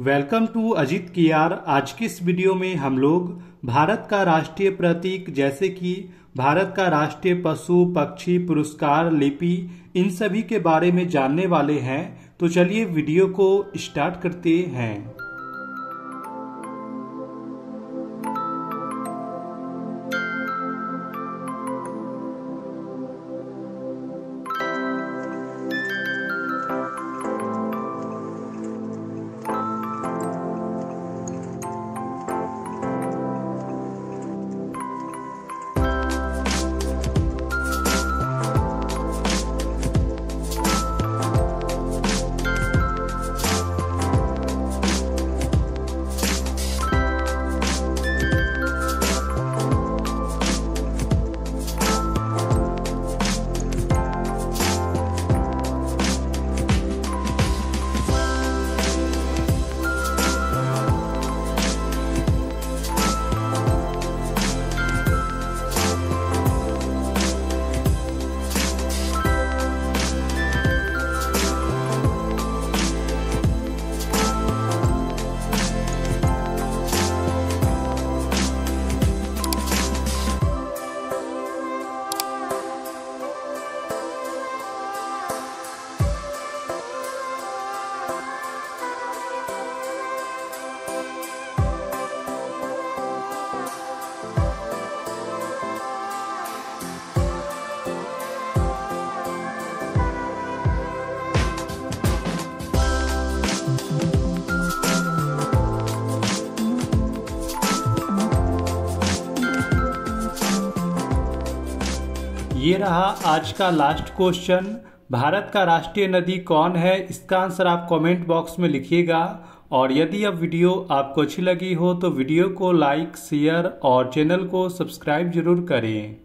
Welcome to Ajit कियार। आज की इस वीडियो में हम लोग भारत का राष्ट्रीय प्रतीक, जैसे कि भारत का राष्ट्रीय पशु, पक्षी, पुरस्कार, लिपि, इन सभी के बारे में जानने वाले हैं। तो चलिए वीडियो को स्टार्ट करते हैं। ये रहा आज का लास्ट क्वेश्चन भारत का राष्ट्रीय नदी कौन है? इसका आंसर आप कमेंट बॉक्स में लिखिएगा। और यदि अब वीडियो आपको अच्छी लगी हो तो वीडियो को लाइक शेयर और चैनल को सब्सक्राइब ज़रूर करें।